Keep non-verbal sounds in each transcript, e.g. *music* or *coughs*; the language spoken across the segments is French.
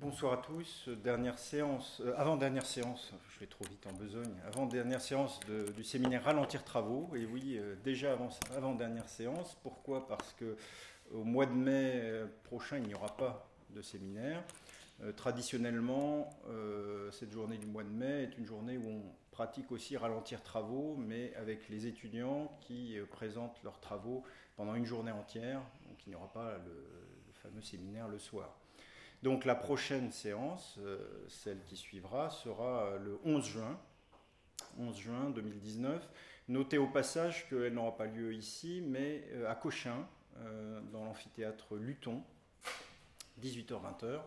Bonsoir à tous. Dernière séance, euh, avant-dernière séance, je vais trop vite en besogne, avant-dernière séance du séminaire Ralentir Travaux. Et oui, euh, déjà avant, avant-dernière séance. Pourquoi? Parce que au mois de mai euh, prochain, il n'y aura pas de séminaire. traditionnellement, cette journée du mois de mai est une journée où on pratique aussi Ralentir Travaux, mais avec les étudiants qui présentent leurs travaux pendant une journée entière. Donc il n'y aura pas le fameux séminaire le soir. Donc la prochaine séance, euh, celle qui suivra, sera euh, le 11 juin, 11 juin 2019. Notez au passage qu'elle n'aura pas lieu ici, mais euh, à Cochin, dans l'amphithéâtre Luton, 18h-20h.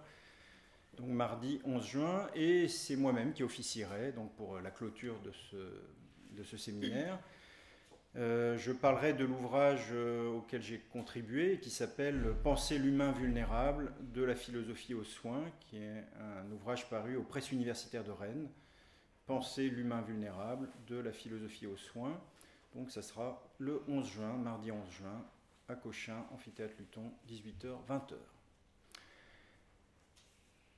Donc mardi 11 juin, et c'est moi-même qui officierai donc pour la clôture de ce séminaire. Euh, je parlerai de l'ouvrage euh, auquel j'ai contribué, qui s'appelle Penser l'humain vulnérable de la philosophie aux soins, qui est un ouvrage paru aux presses universitaires de Rennes. Penser l'humain vulnérable de la philosophie aux soins. Donc ça sera le 11 juin, mardi 11 juin, à Cochin, amphithéâtre Luton, 18h-20h.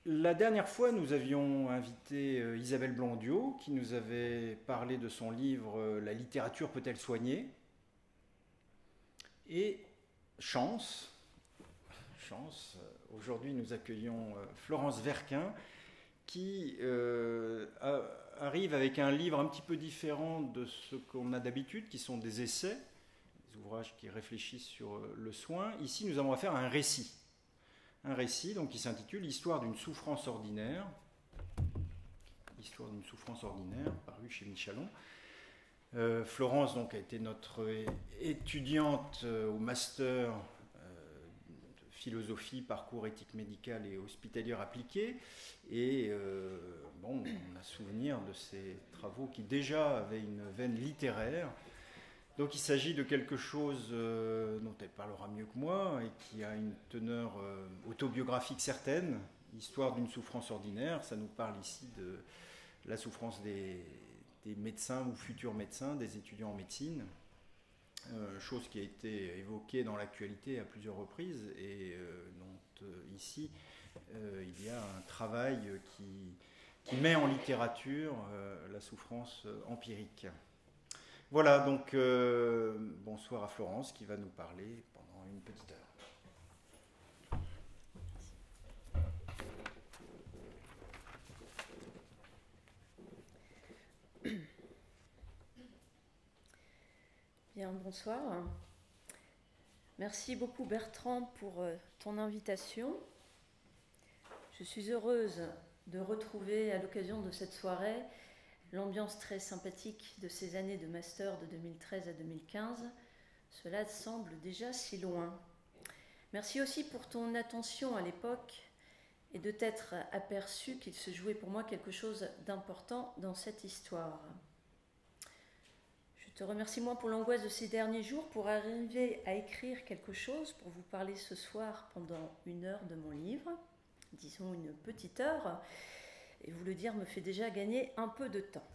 La dernière fois, nous avions invité euh, Isabelle Blondiot, qui nous avait parlé de son livre euh, La littérature peut-elle soigner? Et chance, chance, euh, aujourd'hui nous accueillons Florence Verquin, qui arrive avec un livre un petit peu différent de ce qu'on a d'habitude, qui sont des essais, des ouvrages qui réfléchissent sur le soin. Ici, nous allons affaire à un récit un récit donc, qui s'intitule Histoire d'une souffrance ordinaire. D'une souffrance ordinaire, paru chez Michalon. Euh, Florence donc, a été notre étudiante euh, au master euh, de philosophie, parcours éthique médicale et hospitalière appliquée. Et bon, on a souvenir de ses travaux qui déjà avaient une veine littéraire donc il s'agit de quelque chose euh, dont elle parlera mieux que moi et qui a une teneur euh, autobiographique certaine, histoire d'une souffrance ordinaire. Ça nous parle ici de la souffrance des, médecins ou futurs médecins, des étudiants en médecine. Euh, chose qui a été évoquée dans l'actualité à plusieurs reprises et dont ici il y a un travail qui met en littérature la souffrance empirique. Voilà, donc euh, bonsoir à Florence qui va nous parler pendant une petite heure. *coughs* Bien, bonsoir. Merci beaucoup Bertrand pour euh, ton invitation. Je suis heureuse de retrouver à l'occasion de cette soirée l'ambiance très sympathique de ces années de master de 2013 à 2015, cela semble déjà si loin. Merci aussi pour ton attention à l'époque et de t'être aperçu qu'il se jouait pour moi quelque chose d'important dans cette histoire. Je te remercie moi pour l'angoisse de ces derniers jours, pour arriver à écrire quelque chose, pour vous parler ce soir pendant une heure de mon livre, disons une petite heure, et vous le dire me fait déjà gagner un peu de temps.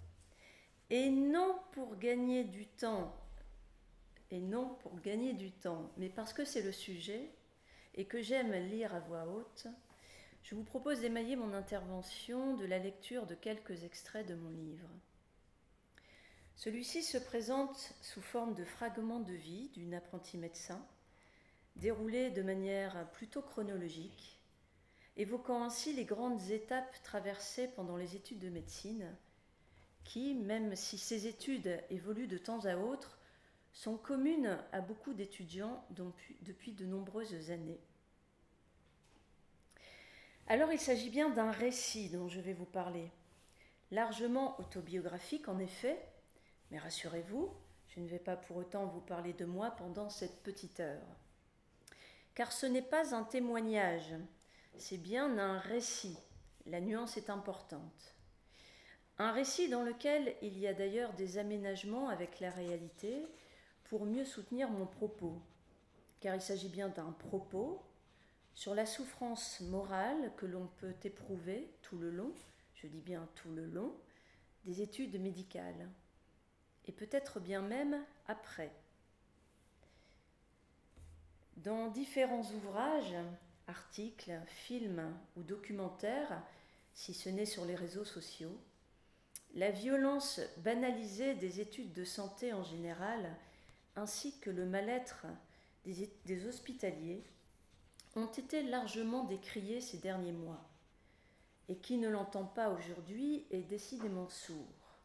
Et non pour gagner du temps, et non pour gagner du temps, mais parce que c'est le sujet et que j'aime lire à voix haute, je vous propose d'émailler mon intervention de la lecture de quelques extraits de mon livre. Celui-ci se présente sous forme de fragments de vie d'une apprentie médecin, déroulé de manière plutôt chronologique, évoquant ainsi les grandes étapes traversées pendant les études de médecine, qui, même si ces études évoluent de temps à autre, sont communes à beaucoup d'étudiants depuis de nombreuses années. Alors il s'agit bien d'un récit dont je vais vous parler, largement autobiographique en effet, mais rassurez-vous, je ne vais pas pour autant vous parler de moi pendant cette petite heure. Car ce n'est pas un témoignage, c'est bien un récit. La nuance est importante. Un récit dans lequel il y a d'ailleurs des aménagements avec la réalité pour mieux soutenir mon propos, car il s'agit bien d'un propos sur la souffrance morale que l'on peut éprouver tout le long, je dis bien tout le long, des études médicales, et peut-être bien même après. Dans différents ouvrages, articles, films ou documentaires, si ce n'est sur les réseaux sociaux, la violence banalisée des études de santé en général, ainsi que le mal-être des, hospitaliers, ont été largement décriés ces derniers mois. Et qui ne l'entend pas aujourd'hui est décidément sourd.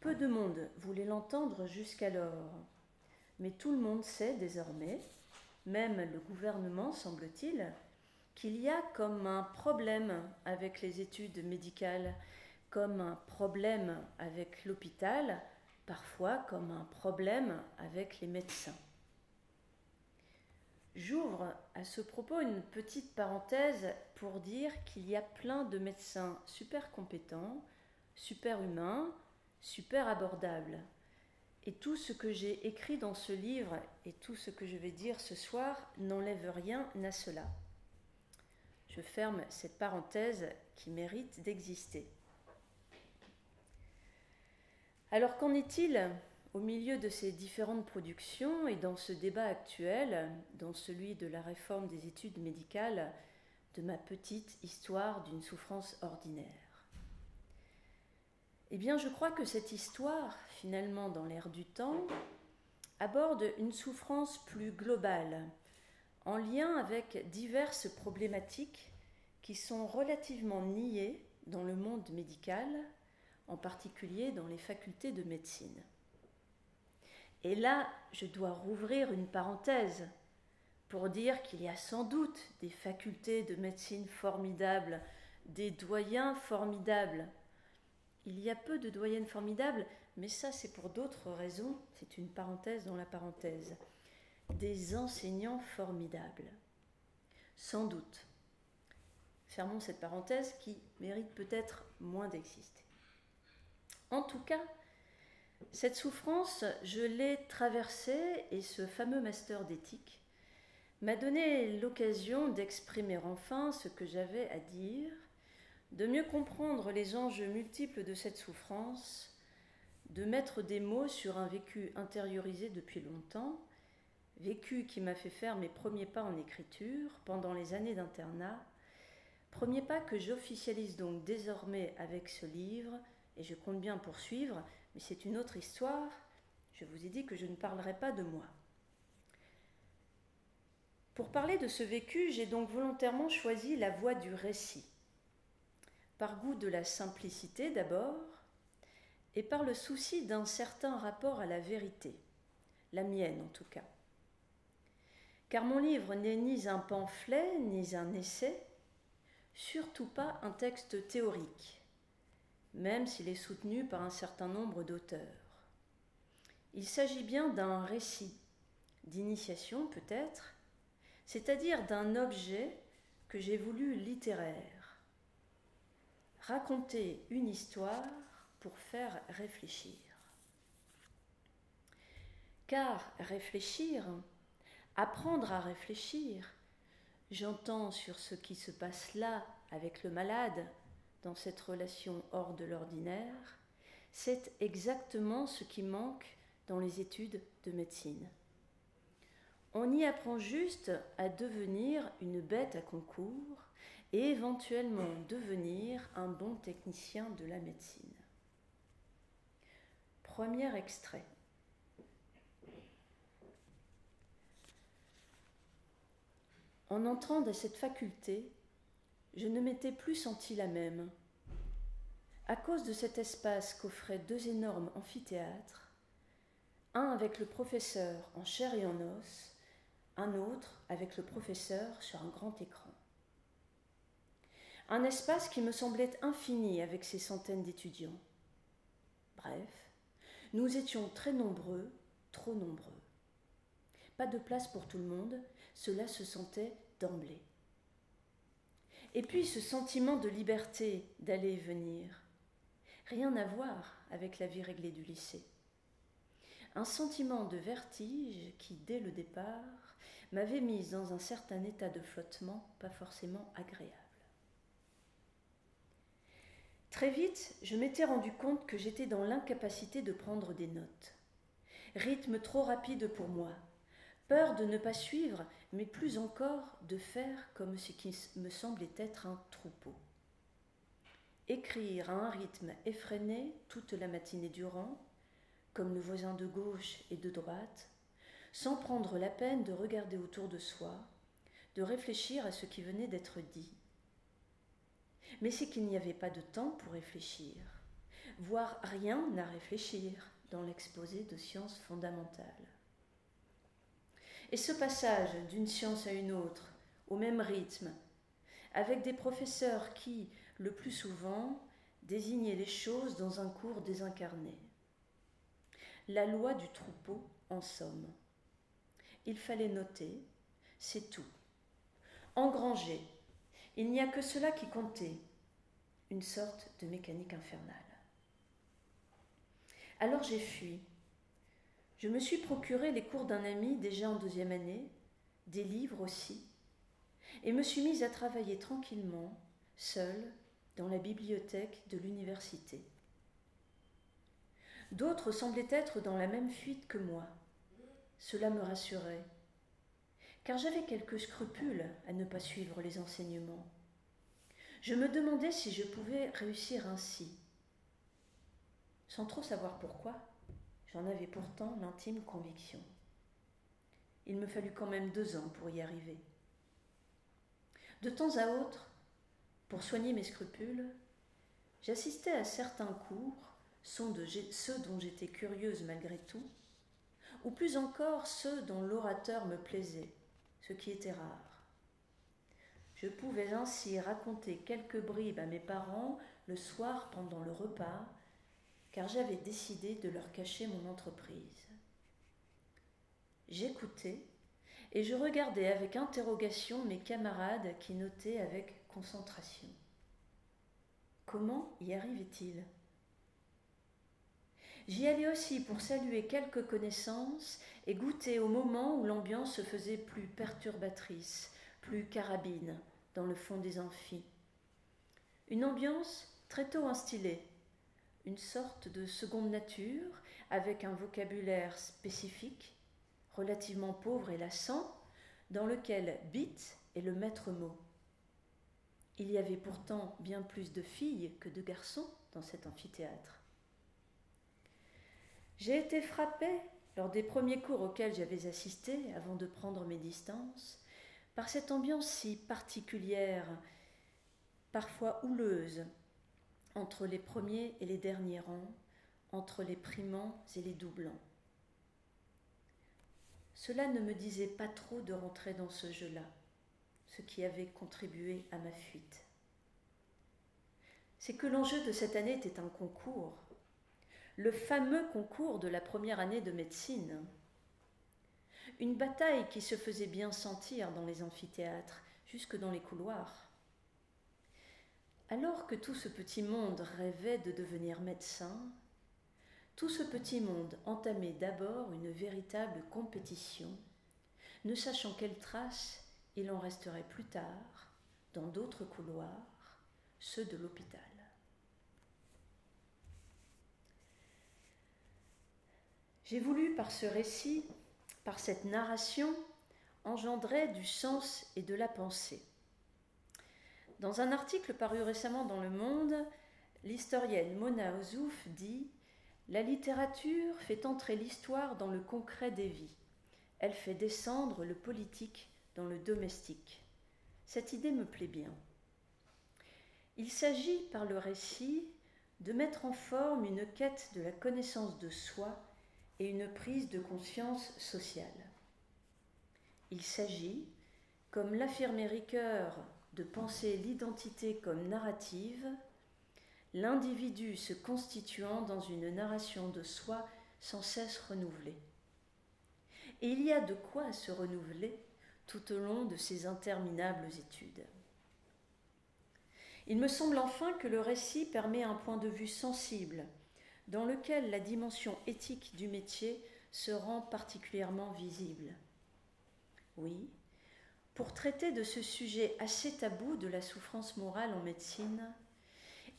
Peu de monde voulait l'entendre jusqu'alors, mais tout le monde sait désormais, même le gouvernement semble-t-il, qu'il y a comme un problème avec les études médicales, comme un problème avec l'hôpital, parfois comme un problème avec les médecins. J'ouvre à ce propos une petite parenthèse pour dire qu'il y a plein de médecins super compétents, super humains, super abordables. Et tout ce que j'ai écrit dans ce livre et tout ce que je vais dire ce soir n'enlève rien à cela. Je ferme cette parenthèse qui mérite d'exister. Alors qu'en est-il au milieu de ces différentes productions et dans ce débat actuel, dans celui de la réforme des études médicales, de ma petite histoire d'une souffrance ordinaire? Eh bien, je crois que cette histoire, finalement dans l'air du temps, aborde une souffrance plus globale, en lien avec diverses problématiques qui sont relativement niées dans le monde médical, en particulier dans les facultés de médecine. Et là, je dois rouvrir une parenthèse pour dire qu'il y a sans doute des facultés de médecine formidables, des doyens formidables, il y a peu de doyennes formidables, mais ça c'est pour d'autres raisons, c'est une parenthèse dans la parenthèse. Des enseignants formidables. Sans doute. Fermons cette parenthèse qui mérite peut-être moins d'exister. En tout cas, cette souffrance, je l'ai traversée et ce fameux master d'éthique m'a donné l'occasion d'exprimer enfin ce que j'avais à dire de mieux comprendre les enjeux multiples de cette souffrance, de mettre des mots sur un vécu intériorisé depuis longtemps, vécu qui m'a fait faire mes premiers pas en écriture pendant les années d'internat, premier pas que j'officialise donc désormais avec ce livre, et je compte bien poursuivre, mais c'est une autre histoire, je vous ai dit que je ne parlerai pas de moi. Pour parler de ce vécu, j'ai donc volontairement choisi la voie du récit par goût de la simplicité d'abord, et par le souci d'un certain rapport à la vérité, la mienne en tout cas. Car mon livre n'est ni un pamphlet, ni un essai, surtout pas un texte théorique, même s'il est soutenu par un certain nombre d'auteurs. Il s'agit bien d'un récit, d'initiation peut-être, c'est-à-dire d'un objet que j'ai voulu littéraire raconter une histoire pour faire réfléchir. Car réfléchir, apprendre à réfléchir, j'entends sur ce qui se passe là avec le malade dans cette relation hors de l'ordinaire, c'est exactement ce qui manque dans les études de médecine. On y apprend juste à devenir une bête à concours et éventuellement devenir un bon technicien de la médecine. Premier extrait. En entrant dans cette faculté, je ne m'étais plus senti la même. À cause de cet espace qu'offraient deux énormes amphithéâtres, un avec le professeur en chair et en os, un autre avec le professeur sur un grand écran un espace qui me semblait infini avec ces centaines d'étudiants. Bref, nous étions très nombreux, trop nombreux. Pas de place pour tout le monde, cela se sentait d'emblée. Et puis ce sentiment de liberté d'aller et venir, rien à voir avec la vie réglée du lycée. Un sentiment de vertige qui, dès le départ, m'avait mise dans un certain état de flottement pas forcément agréable. Très vite, je m'étais rendu compte que j'étais dans l'incapacité de prendre des notes. Rythme trop rapide pour moi, peur de ne pas suivre, mais plus encore de faire comme ce qui me semblait être un troupeau. Écrire à un rythme effréné toute la matinée durant, comme nos voisins de gauche et de droite, sans prendre la peine de regarder autour de soi, de réfléchir à ce qui venait d'être dit. Mais c'est qu'il n'y avait pas de temps pour réfléchir, voire rien à réfléchir dans l'exposé de sciences fondamentales. Et ce passage d'une science à une autre, au même rythme, avec des professeurs qui, le plus souvent, désignaient les choses dans un cours désincarné. La loi du troupeau, en somme. Il fallait noter, c'est tout. Engranger, il n'y a que cela qui comptait, une sorte de mécanique infernale. Alors j'ai fui. Je me suis procuré les cours d'un ami déjà en deuxième année, des livres aussi, et me suis mise à travailler tranquillement, seule, dans la bibliothèque de l'université. D'autres semblaient être dans la même fuite que moi. Cela me rassurait, car j'avais quelques scrupules à ne pas suivre les enseignements. Je me demandais si je pouvais réussir ainsi, sans trop savoir pourquoi, j'en avais pourtant l'intime conviction. Il me fallut quand même deux ans pour y arriver. De temps à autre, pour soigner mes scrupules, j'assistais à certains cours, ceux dont j'étais curieuse malgré tout, ou plus encore ceux dont l'orateur me plaisait, ce qui était rare. Je pouvais ainsi raconter quelques bribes à mes parents le soir pendant le repas car j'avais décidé de leur cacher mon entreprise. J'écoutais et je regardais avec interrogation mes camarades qui notaient avec concentration. Comment y arrivait-il? J'y allais aussi pour saluer quelques connaissances et goûter au moment où l'ambiance se faisait plus perturbatrice, plus carabine dans le fond des amphis. Une ambiance très tôt instillée, une sorte de seconde nature avec un vocabulaire spécifique, relativement pauvre et lassant, dans lequel bit est le maître mot. Il y avait pourtant bien plus de filles que de garçons dans cet amphithéâtre. J'ai été frappée, lors des premiers cours auxquels j'avais assisté avant de prendre mes distances, par cette ambiance si particulière, parfois houleuse, entre les premiers et les derniers rangs, entre les primants et les doublants. Cela ne me disait pas trop de rentrer dans ce jeu-là, ce qui avait contribué à ma fuite. C'est que l'enjeu de cette année était un concours, le fameux concours de la première année de médecine. Une bataille qui se faisait bien sentir dans les amphithéâtres, jusque dans les couloirs. Alors que tout ce petit monde rêvait de devenir médecin, tout ce petit monde entamait d'abord une véritable compétition, ne sachant quelle trace il en resterait plus tard dans d'autres couloirs, ceux de l'hôpital. J'ai voulu par ce récit, par cette narration, engendrer du sens et de la pensée. Dans un article paru récemment dans Le Monde, l'historienne Mona Ozouf dit La littérature fait entrer l'histoire dans le concret des vies. Elle fait descendre le politique dans le domestique. Cette idée me plaît bien. Il s'agit par le récit de mettre en forme une quête de la connaissance de soi et une prise de conscience sociale. Il s'agit, comme l'affirmait Ricoeur de penser l'identité comme narrative, l'individu se constituant dans une narration de soi sans cesse renouvelée. Et il y a de quoi se renouveler tout au long de ces interminables études. Il me semble enfin que le récit permet un point de vue sensible, dans lequel la dimension éthique du métier se rend particulièrement visible. Oui, pour traiter de ce sujet assez tabou de la souffrance morale en médecine,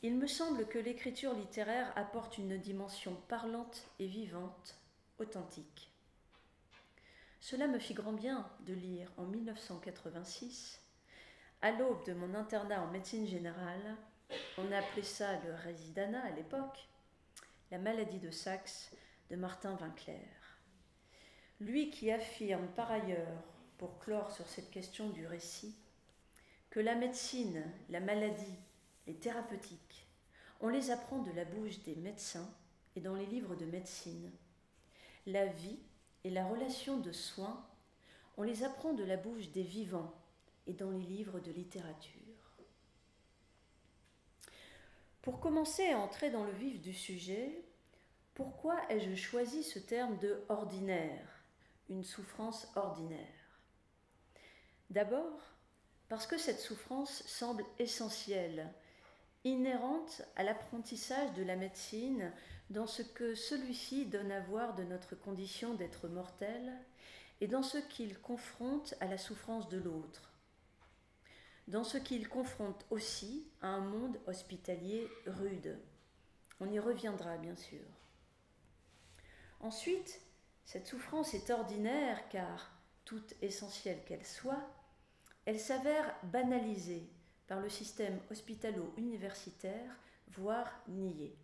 il me semble que l'écriture littéraire apporte une dimension parlante et vivante, authentique. Cela me fit grand bien de lire en 1986, à l'aube de mon internat en médecine générale, on appelait ça le résidana à l'époque, la maladie de Saxe de Martin Winkler. Lui qui affirme par ailleurs, pour clore sur cette question du récit, que la médecine, la maladie, les thérapeutiques, on les apprend de la bouche des médecins et dans les livres de médecine. La vie et la relation de soins, on les apprend de la bouche des vivants et dans les livres de littérature. Pour commencer à entrer dans le vif du sujet, pourquoi ai-je choisi ce terme de ordinaire, une souffrance ordinaire? D'abord, parce que cette souffrance semble essentielle, inhérente à l'apprentissage de la médecine dans ce que celui-ci donne à voir de notre condition d'être mortel et dans ce qu'il confronte à la souffrance de l'autre, dans ce qu'il confronte aussi à un monde hospitalier rude. On y reviendra bien sûr. Ensuite, cette souffrance est ordinaire car, toute essentielle qu'elle soit, elle s'avère banalisée par le système hospitalo-universitaire, voire niée.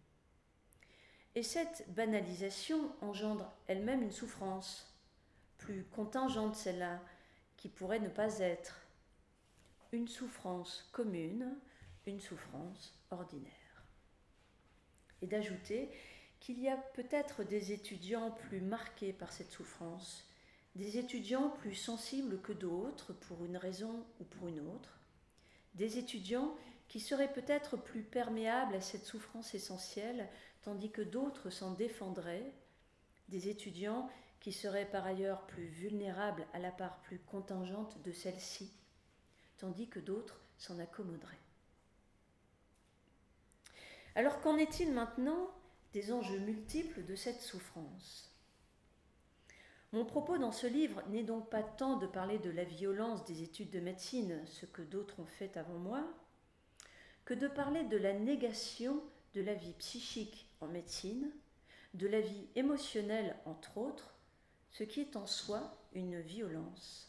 Et cette banalisation engendre elle-même une souffrance, plus contingente celle-là, qui pourrait ne pas être, une souffrance commune, une souffrance ordinaire. Et d'ajouter qu'il y a peut-être des étudiants plus marqués par cette souffrance, des étudiants plus sensibles que d'autres pour une raison ou pour une autre, des étudiants qui seraient peut-être plus perméables à cette souffrance essentielle, tandis que d'autres s'en défendraient, des étudiants qui seraient par ailleurs plus vulnérables à la part plus contingente de celle-ci, tandis que d'autres s'en accommoderaient. Alors qu'en est-il maintenant des enjeux multiples de cette souffrance? Mon propos dans ce livre n'est donc pas tant de parler de la violence des études de médecine, ce que d'autres ont fait avant moi, que de parler de la négation de la vie psychique en médecine, de la vie émotionnelle entre autres, ce qui est en soi une violence.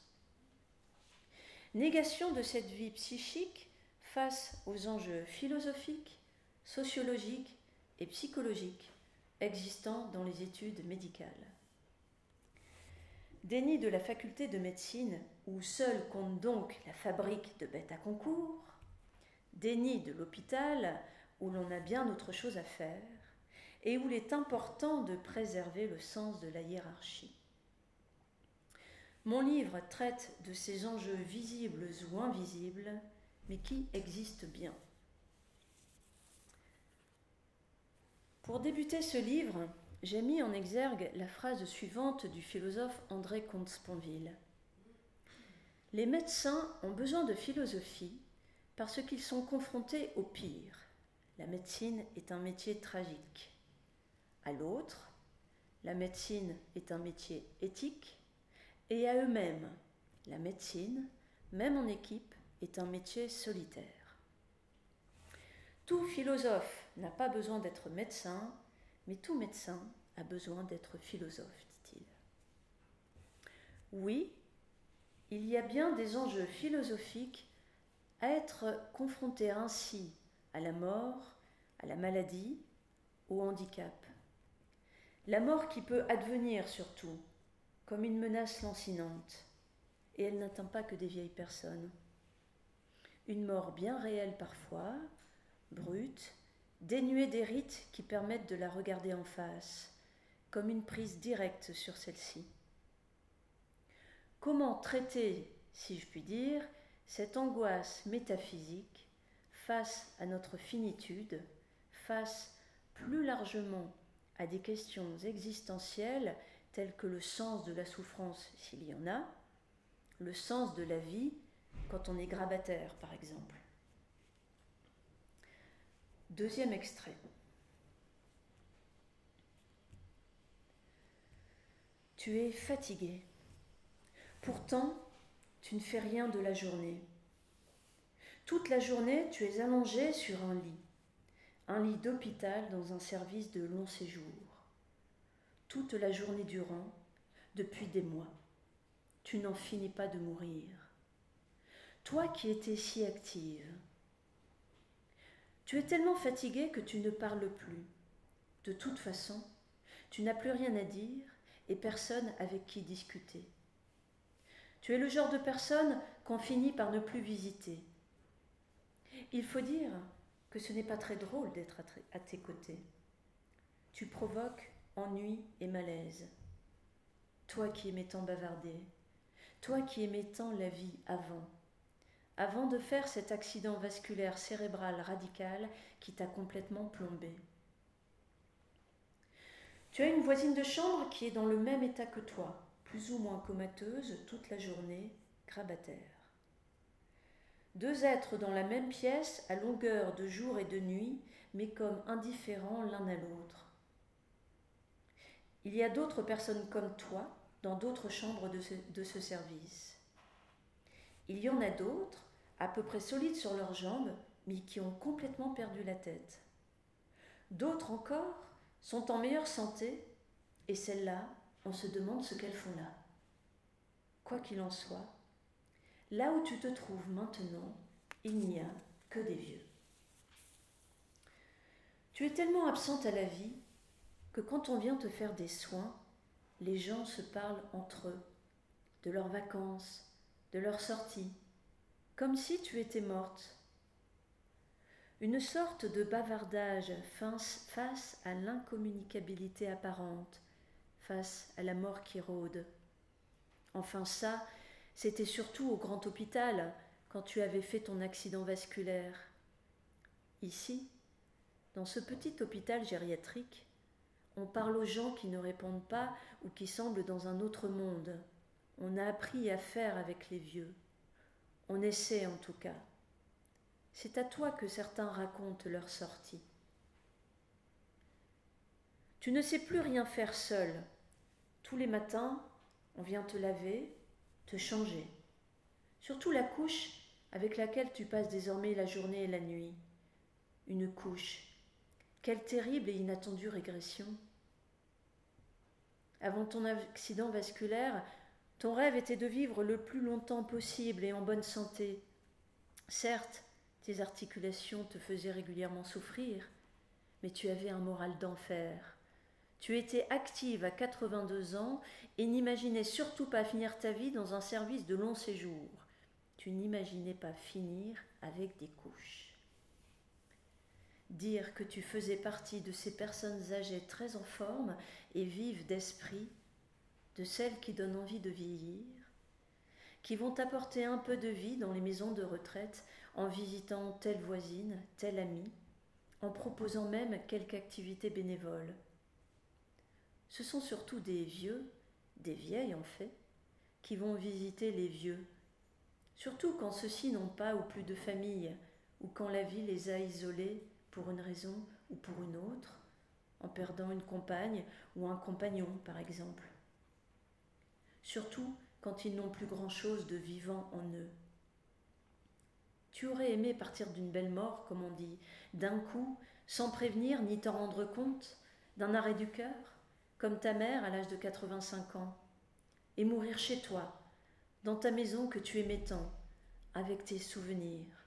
Négation de cette vie psychique face aux enjeux philosophiques, sociologiques et psychologiques existants dans les études médicales. Déni de la faculté de médecine, où seul compte donc la fabrique de bêtes à concours, déni de l'hôpital, où l'on a bien autre chose à faire, et où il est important de préserver le sens de la hiérarchie. Mon livre traite de ces enjeux visibles ou invisibles, mais qui existent bien. Pour débuter ce livre, j'ai mis en exergue la phrase suivante du philosophe André Comte-Sponville. Les médecins ont besoin de philosophie parce qu'ils sont confrontés au pire. La médecine est un métier tragique. À l'autre, la médecine est un métier éthique et à eux-mêmes. La médecine, même en équipe, est un métier solitaire. Tout philosophe n'a pas besoin d'être médecin, mais tout médecin a besoin d'être philosophe, dit-il. Oui, il y a bien des enjeux philosophiques à être confronté ainsi à la mort, à la maladie, au handicap. La mort qui peut advenir surtout, comme une menace lancinante, et elle n'atteint pas que des vieilles personnes. Une mort bien réelle parfois, brute, dénuée des rites qui permettent de la regarder en face, comme une prise directe sur celle-ci. Comment traiter, si je puis dire, cette angoisse métaphysique face à notre finitude, face plus largement à des questions existentielles tels que le sens de la souffrance s'il y en a, le sens de la vie quand on est grabataire par exemple. Deuxième extrait. Tu es fatigué. Pourtant, tu ne fais rien de la journée. Toute la journée, tu es allongé sur un lit, un lit d'hôpital dans un service de long séjour toute la journée durant, depuis des mois. tu n'en finis pas de mourir. Toi qui étais si active, tu es tellement fatiguée que tu ne parles plus. De toute façon, tu n'as plus rien à dire et personne avec qui discuter. Tu es le genre de personne qu'on finit par ne plus visiter. Il faut dire que ce n'est pas très drôle d'être à tes côtés. Tu provoques ennui et malaise. Toi qui aimais tant bavarder, toi qui aimais tant la vie avant, avant de faire cet accident vasculaire cérébral radical qui t'a complètement plombé. Tu as une voisine de chambre qui est dans le même état que toi, plus ou moins comateuse toute la journée, grabataire. Deux êtres dans la même pièce, à longueur de jour et de nuit, mais comme indifférents l'un à l'autre. Il y a d'autres personnes comme toi dans d'autres chambres de ce, service. Il y en a d'autres, à peu près solides sur leurs jambes, mais qui ont complètement perdu la tête. D'autres encore sont en meilleure santé, et celles-là, on se demande ce qu'elles font là. Quoi qu'il en soit, là où tu te trouves maintenant, il n'y a que des vieux. Tu es tellement absente à la vie que quand on vient te faire des soins, les gens se parlent entre eux, de leurs vacances, de leurs sorties, comme si tu étais morte. Une sorte de bavardage face à l'incommunicabilité apparente, face à la mort qui rôde. Enfin ça, c'était surtout au grand hôpital, quand tu avais fait ton accident vasculaire. Ici, dans ce petit hôpital gériatrique, on parle aux gens qui ne répondent pas ou qui semblent dans un autre monde. On a appris à faire avec les vieux. On essaie en tout cas. C'est à toi que certains racontent leur sortie. Tu ne sais plus rien faire seul. Tous les matins, on vient te laver, te changer. Surtout la couche avec laquelle tu passes désormais la journée et la nuit. Une couche. Quelle terrible et inattendue régression. Avant ton accident vasculaire, ton rêve était de vivre le plus longtemps possible et en bonne santé. Certes, tes articulations te faisaient régulièrement souffrir, mais tu avais un moral d'enfer. Tu étais active à 82 ans et n'imaginais surtout pas finir ta vie dans un service de long séjour. Tu n'imaginais pas finir avec des couches. Dire que tu faisais partie de ces personnes âgées très en forme et vives d'esprit, de celles qui donnent envie de vieillir, qui vont apporter un peu de vie dans les maisons de retraite en visitant telle voisine, tel ami, en proposant même quelque activité bénévole. Ce sont surtout des vieux, des vieilles en fait, qui vont visiter les vieux, surtout quand ceux-ci n'ont pas ou plus de famille, ou quand la vie les a isolés pour une raison ou pour une autre, en perdant une compagne ou un compagnon par exemple. Surtout quand ils n'ont plus grand-chose de vivant en eux. Tu aurais aimé partir d'une belle mort, comme on dit, d'un coup, sans prévenir ni t'en rendre compte, d'un arrêt du cœur, comme ta mère à l'âge de 85 ans, et mourir chez toi, dans ta maison que tu aimais tant, avec tes souvenirs.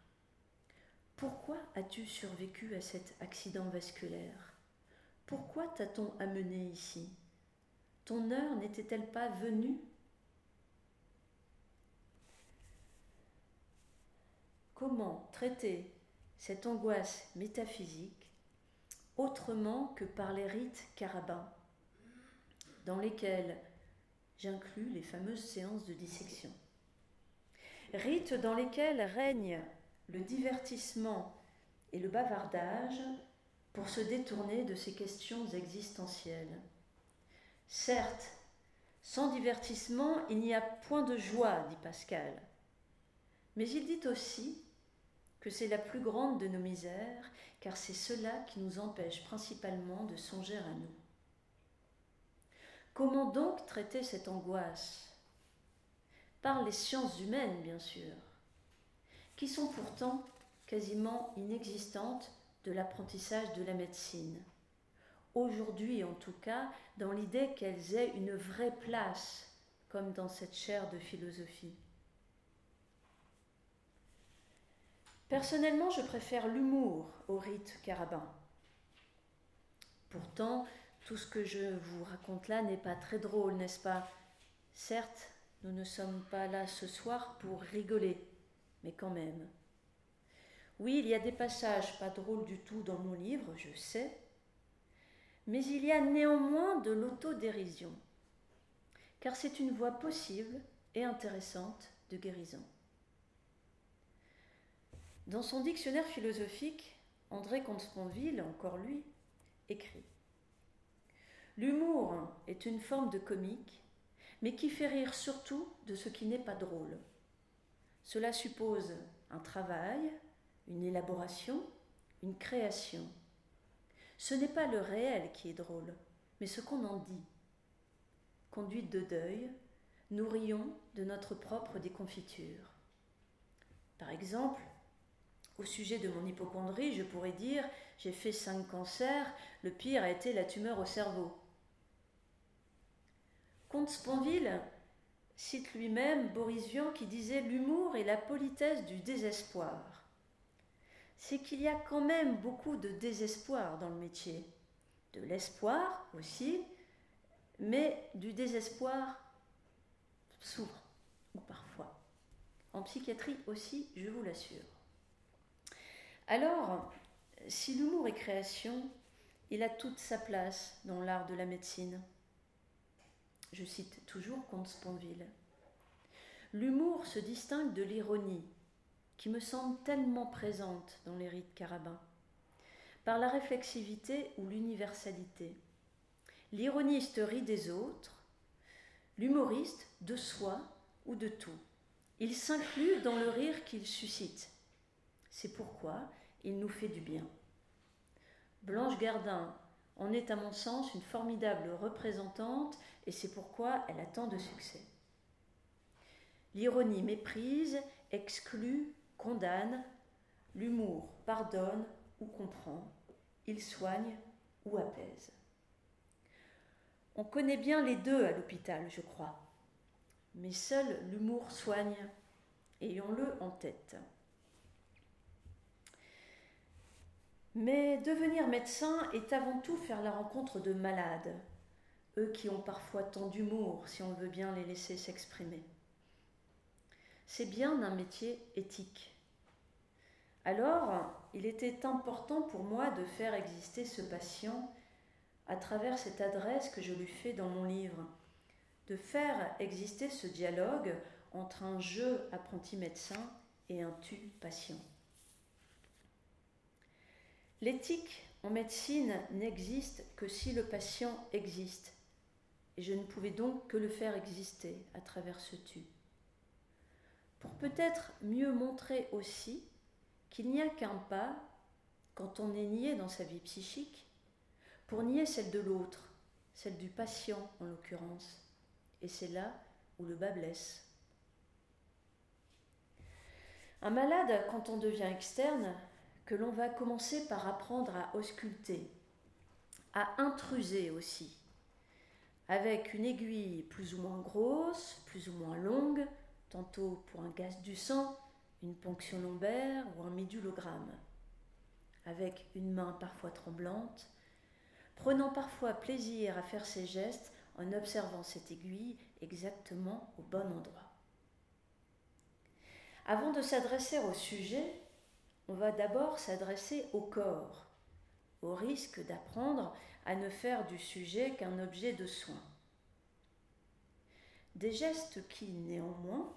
Pourquoi as-tu survécu à cet accident vasculaire? Pourquoi t'a-t-on amené ici? Ton heure n'était-elle pas venue? Comment traiter cette angoisse métaphysique autrement que par les rites carabins, dans lesquels j'inclus les fameuses séances de dissection? Rites dans lesquels règne le divertissement et le bavardage pour se détourner de ces questions existentielles. Certes, sans divertissement, il n'y a point de joie, dit Pascal. Mais il dit aussi que c'est la plus grande de nos misères, car c'est cela qui nous empêche principalement de songer à nous. Comment donc traiter cette angoisse? Par les sciences humaines, bien sûr qui sont pourtant quasiment inexistantes de l'apprentissage de la médecine. Aujourd'hui, en tout cas, dans l'idée qu'elles aient une vraie place comme dans cette chaire de philosophie. Personnellement, je préfère l'humour au rite carabin. Pourtant, tout ce que je vous raconte là n'est pas très drôle, n'est-ce pas? Certes, nous ne sommes pas là ce soir pour rigoler, mais quand même. Oui, il y a des passages pas drôles du tout dans mon livre, je sais, mais il y a néanmoins de l'autodérision, car c'est une voie possible et intéressante de guérison. Dans son dictionnaire philosophique, André Comte-Sponville, encore lui, écrit L'humour est une forme de comique, mais qui fait rire surtout de ce qui n'est pas drôle. Cela suppose un travail, une élaboration, une création. Ce n'est pas le réel qui est drôle, mais ce qu'on en dit. Conduite de deuil, nous rions de notre propre déconfiture. Par exemple, au sujet de mon hypochondrie, je pourrais dire j'ai fait cinq cancers, le pire a été la tumeur au cerveau. Comte Sponville cite lui-même Boris Vian qui disait L'humour est la politesse du désespoir. C'est qu'il y a quand même beaucoup de désespoir dans le métier. De l'espoir aussi, mais du désespoir souvent ou parfois. En psychiatrie aussi, je vous l'assure. Alors, si l'humour est création, il a toute sa place dans l'art de la médecine. Je cite toujours Comte Sponville. L'humour se distingue de l'ironie, qui me semble tellement présente dans les rites carabins, par la réflexivité ou l'universalité. L'ironiste rit des autres, l'humoriste de soi ou de tout. Il s'inclut dans le rire qu'il suscite. C'est pourquoi il nous fait du bien. Blanche Gardin en est à mon sens une formidable représentante et c'est pourquoi elle a tant de succès. L'ironie méprise, exclut, condamne, l'humour pardonne ou comprend, il soigne ou apaise. On connaît bien les deux à l'hôpital, je crois, mais seul l'humour soigne, ayons-le en tête. Mais devenir médecin est avant tout faire la rencontre de malades, eux qui ont parfois tant d'humour si on veut bien les laisser s'exprimer. C'est bien un métier éthique. Alors, il était important pour moi de faire exister ce patient à travers cette adresse que je lui fais dans mon livre, de faire exister ce dialogue entre un je apprenti médecin et un tu patient. L'éthique en médecine n'existe que si le patient existe, et je ne pouvais donc que le faire exister à travers ce tu. Pour peut-être mieux montrer aussi qu'il n'y a qu'un pas, quand on est nié dans sa vie psychique, pour nier celle de l'autre, celle du patient en l'occurrence, et c'est là où le bas blesse. Un malade, quand on devient externe, que l'on va commencer par apprendre à ausculter, à intruser aussi, avec une aiguille plus ou moins grosse, plus ou moins longue, tantôt pour un gaz du sang, une ponction lombaire ou un médulogramme, avec une main parfois tremblante, prenant parfois plaisir à faire ses gestes en observant cette aiguille exactement au bon endroit. Avant de s'adresser au sujet, on va d'abord s'adresser au corps, au risque d'apprendre à ne faire du sujet qu'un objet de soin. Des gestes qui, néanmoins,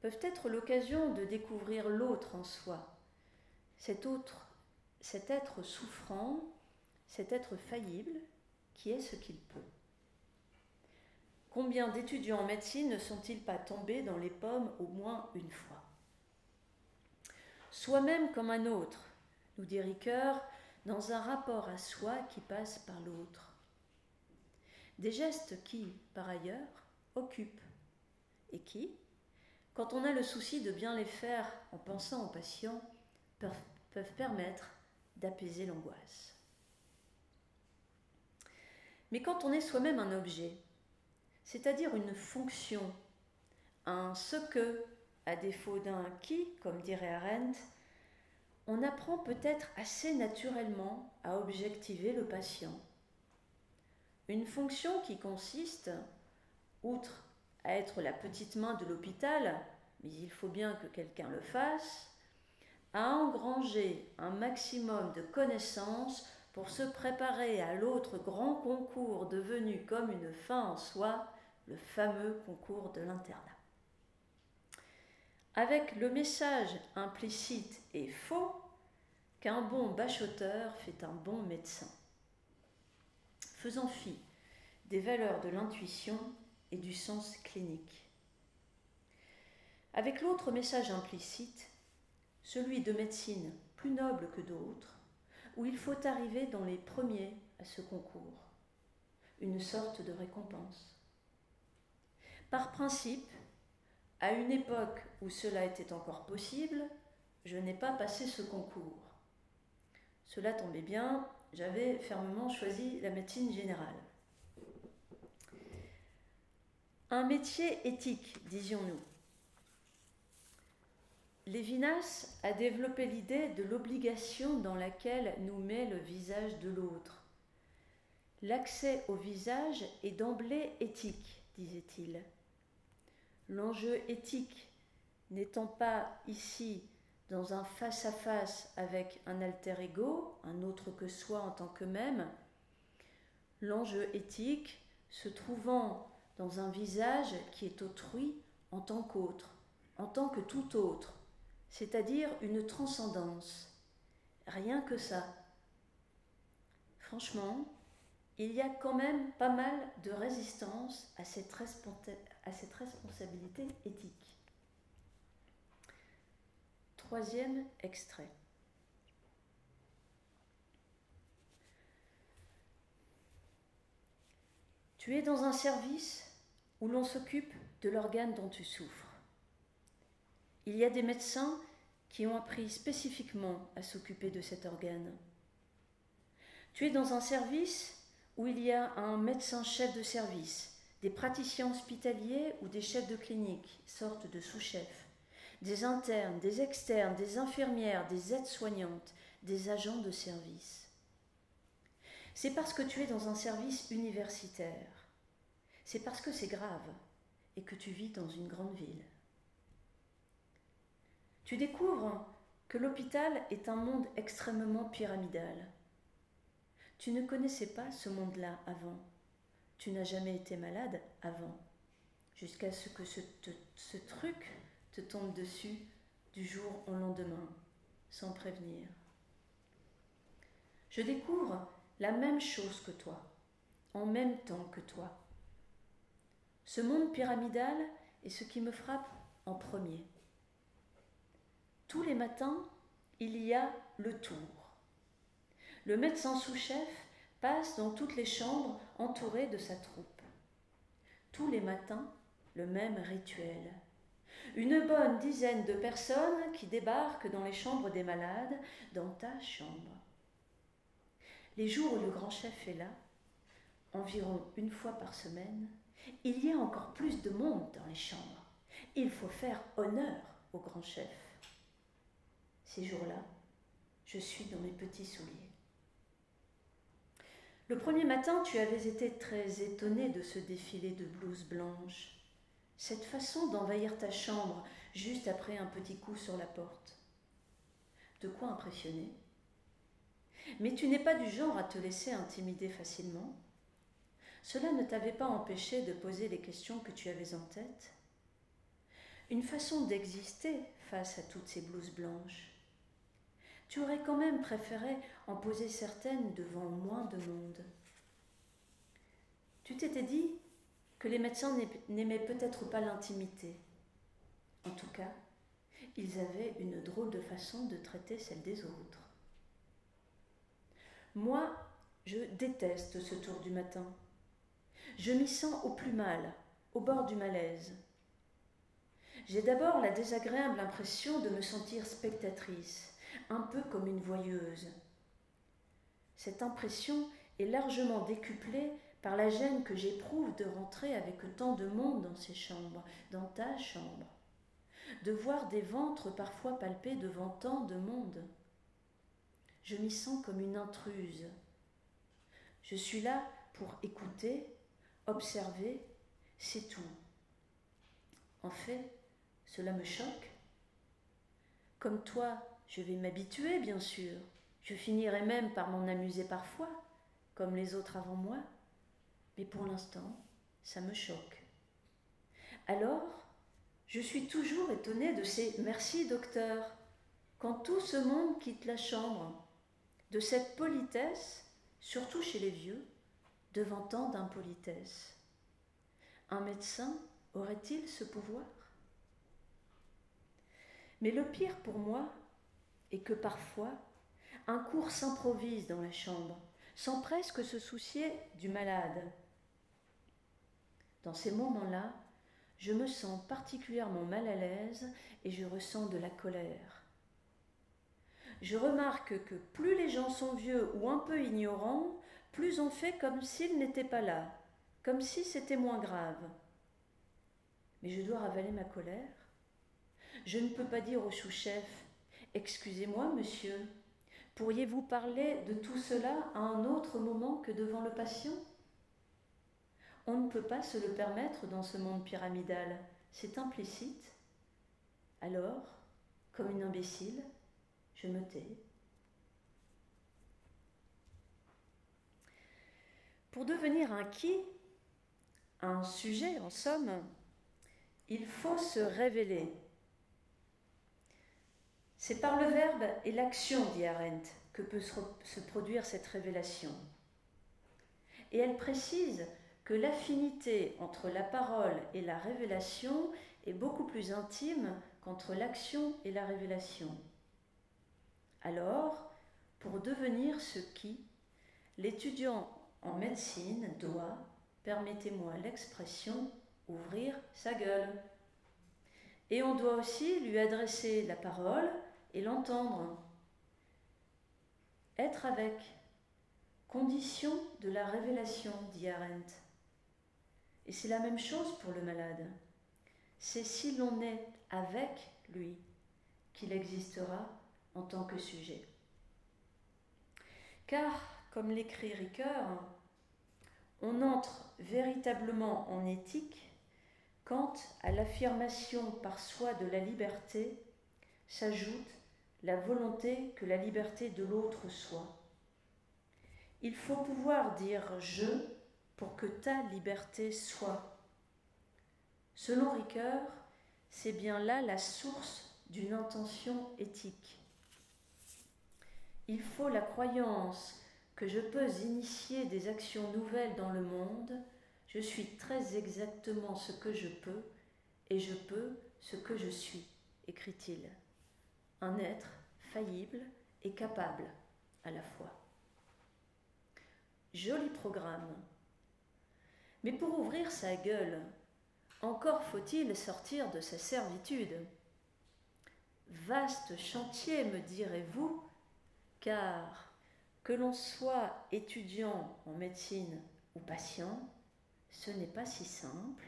peuvent être l'occasion de découvrir l'autre en soi, cet autre, cet être souffrant, cet être faillible, qui est ce qu'il peut. Combien d'étudiants en médecine ne sont-ils pas tombés dans les pommes au moins une fois? Soi-même comme un autre, nous dit Ricoeur, dans un rapport à soi qui passe par l'autre. Des gestes qui, par ailleurs, occupent et qui, quand on a le souci de bien les faire en pensant au patient, peuvent, peuvent permettre d'apaiser l'angoisse. Mais quand on est soi-même un objet, c'est-à-dire une fonction, un ce que, à défaut d'un qui, comme dirait Arendt, on apprend peut-être assez naturellement à objectiver le patient. Une fonction qui consiste, outre à être la petite main de l'hôpital, mais il faut bien que quelqu'un le fasse, à engranger un maximum de connaissances pour se préparer à l'autre grand concours devenu comme une fin en soi, le fameux concours de l'internat. Avec le message implicite et faux qu'un bon bachoteur fait un bon médecin. Faisant fi des valeurs de l'intuition et du sens clinique. Avec l'autre message implicite, celui de médecine plus noble que d'autres, où il faut arriver dans les premiers à ce concours, une sorte de récompense. Par principe, à une époque où cela était encore possible, je n'ai pas passé ce concours. Cela tombait bien, j'avais fermement choisi la médecine générale. Un métier éthique, disions-nous. Lévinas a développé l'idée de l'obligation dans laquelle nous met le visage de l'autre. L'accès au visage est d'emblée éthique, disait-il. L'enjeu éthique n'étant pas ici dans un face-à-face avec un alter ego, un autre que soi en tant que même, l'enjeu éthique se trouvant dans un visage qui est autrui en tant qu'autre, en tant que tout autre, c'est-à-dire une transcendance. Rien que ça. Franchement, il y a quand même pas mal de résistance à cette responsabilité éthique. Troisième extrait. Tu es dans un service où l'on s'occupe de l'organe dont tu souffres. Il y a des médecins qui ont appris spécifiquement à s'occuper de cet organe. Tu es dans un service où il y a un médecin chef de service, des praticiens hospitaliers ou des chefs de clinique, sorte de sous-chefs, des internes, des externes, des infirmières, des aides-soignantes, des agents de service. C'est parce que tu es dans un service universitaire, c'est parce que c'est grave et que tu vis dans une grande ville. Tu découvres que l'hôpital est un monde extrêmement pyramidal. Tu ne connaissais pas ce monde-là avant. Tu n'as jamais été malade avant, jusqu'à ce que ce, truc te tombe dessus du jour au lendemain, sans prévenir. Je découvre la même chose que toi, en même temps que toi. Ce monde pyramidal est ce qui me frappe en premier. Tous les matins, il y a le tour. Le médecin sous-chef passe dans toutes les chambres entouré de sa troupe. Tous les matins, le même rituel. Une bonne dizaine de personnes qui débarquent dans les chambres des malades, dans ta chambre. Les jours où le grand chef est là, environ une fois par semaine, il y a encore plus de monde dans les chambres. Il faut faire honneur au grand chef. Ces jours-là, je suis dans mes petits souliers. Le premier matin, tu avais été très étonné de ce défilé de blouses blanches, cette façon d'envahir ta chambre juste après un petit coup sur la porte. De quoi impressionner? Mais tu n'es pas du genre à te laisser intimider facilement. Cela ne t'avait pas empêché de poser les questions que tu avais en tête. Une façon d'exister face à toutes ces blouses blanches tu aurais quand même préféré en poser certaines devant moins de monde. Tu t'étais dit que les médecins n'aimaient peut-être pas l'intimité. En tout cas, ils avaient une drôle de façon de traiter celle des autres. Moi, je déteste ce tour du matin. Je m'y sens au plus mal, au bord du malaise. J'ai d'abord la désagréable impression de me sentir spectatrice, un peu comme une voyeuse. Cette impression est largement décuplée par la gêne que j'éprouve de rentrer avec tant de monde dans ces chambres, dans ta chambre, de voir des ventres parfois palpés devant tant de monde. Je m'y sens comme une intruse. Je suis là pour écouter, observer, c'est tout. En fait, cela me choque. Comme toi, je vais m'habituer, bien sûr. Je finirai même par m'en amuser parfois, comme les autres avant moi. Mais pour l'instant, ça me choque. Alors, je suis toujours étonnée de ces merci docteur, quand tout ce monde quitte la chambre, de cette politesse, surtout chez les vieux, devant tant d'impolitesse. Un médecin aurait-il ce pouvoir? Mais le pire pour moi est que parfois, un cours s'improvise dans la chambre, sans presque se soucier du malade. Dans ces moments-là, je me sens particulièrement mal à l'aise et je ressens de la colère. Je remarque que plus les gens sont vieux ou un peu ignorants, plus on fait comme s'ils n'étaient pas là, comme si c'était moins grave. Mais je dois ravaler ma colère. Je ne peux pas dire au sous-chef Excusez-moi, monsieur, pourriez-vous parler de tout cela à un autre moment que devant le patient? On ne peut pas se le permettre dans ce monde pyramidal, c'est implicite. Alors, comme une imbécile, je me tais. Pour devenir un qui, un sujet en somme, il faut se révéler. C'est par le verbe et l'action, dit Arendt, que peut se produire cette révélation. Et elle précise l'affinité entre la parole et la révélation est beaucoup plus intime qu'entre l'action et la révélation. Alors, pour devenir ce qui, l'étudiant en médecine doit, permettez-moi l'expression, ouvrir sa gueule. Et on doit aussi lui adresser la parole et l'entendre. Être avec, condition de la révélation, dit Arendt. Et c'est la même chose pour le malade. C'est si l'on est avec lui qu'il existera en tant que sujet. Car, comme l'écrit Ricoeur, on entre véritablement en éthique quand à l'affirmation par soi de la liberté s'ajoute la volonté que la liberté de l'autre soit. Il faut pouvoir dire je pour que ta liberté soit. Selon Ricoeur, c'est bien là la source d'une intention éthique. Il faut la croyance que je peux initier des actions nouvelles dans le monde, je suis très exactement ce que je peux et je peux ce que je suis, écrit-il. Un être faillible et capable à la fois. Joli programme. Mais pour ouvrir sa gueule, encore faut-il sortir de sa servitude. Vaste chantier, me direz-vous, car que l'on soit étudiant en médecine ou patient, ce n'est pas si simple.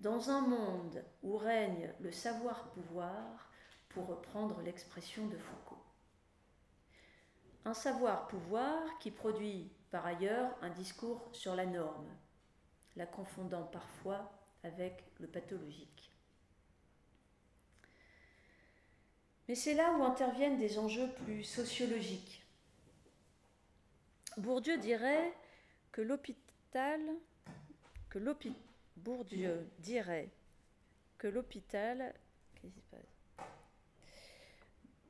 Dans un monde où règne le savoir-pouvoir, pour reprendre l'expression de Foucault. Un savoir-pouvoir qui produit par ailleurs un discours sur la norme, la confondant parfois avec le pathologique. Mais c'est là où interviennent des enjeux plus sociologiques. Bourdieu dirait que l'hôpital, Bourdieu dirait que l'hôpital,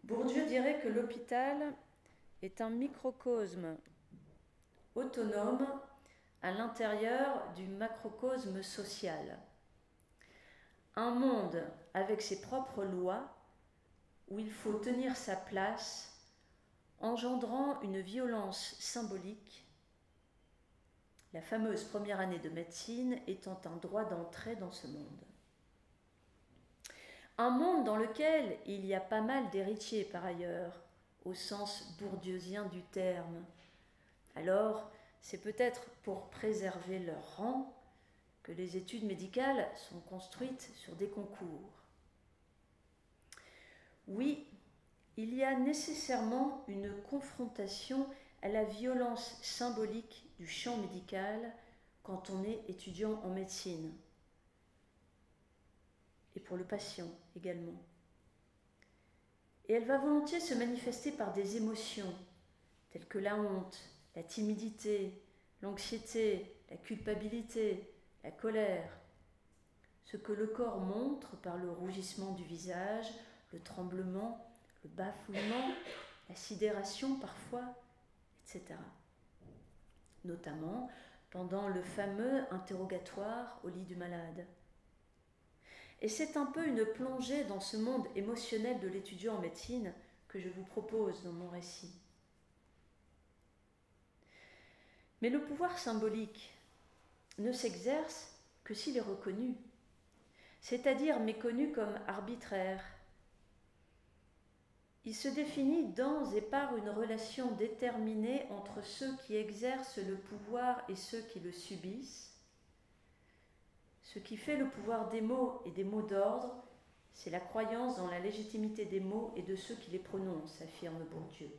Bourdieu dirait que l'hôpital est un microcosme autonome à l'intérieur du macrocosme social. Un monde avec ses propres lois où il faut tenir sa place, engendrant une violence symbolique, la fameuse première année de médecine étant un droit d'entrée dans ce monde. Un monde dans lequel il y a pas mal d'héritiers par ailleurs, au sens bourdieusien du terme. Alors, c'est peut-être pour préserver leur rang que les études médicales sont construites sur des concours. Oui, il y a nécessairement une confrontation à la violence symbolique du champ médical quand on est étudiant en médecine. Et pour le patient également. Et elle va volontiers se manifester par des émotions telles que la honte, la timidité, l'anxiété, la culpabilité, la colère, ce que le corps montre par le rougissement du visage, le tremblement, le bafouillement, la sidération parfois, etc. Notamment pendant le fameux interrogatoire au lit du malade. Et c'est un peu une plongée dans ce monde émotionnel de l'étudiant en médecine que je vous propose dans mon récit. Mais le pouvoir symbolique ne s'exerce que s'il est reconnu, c'est-à-dire méconnu comme arbitraire. Il se définit dans et par une relation déterminée entre ceux qui exercent le pouvoir et ceux qui le subissent. Ce qui fait le pouvoir des mots et des mots d'ordre, c'est la croyance dans la légitimité des mots et de ceux qui les prononcent, affirme Bourdieu.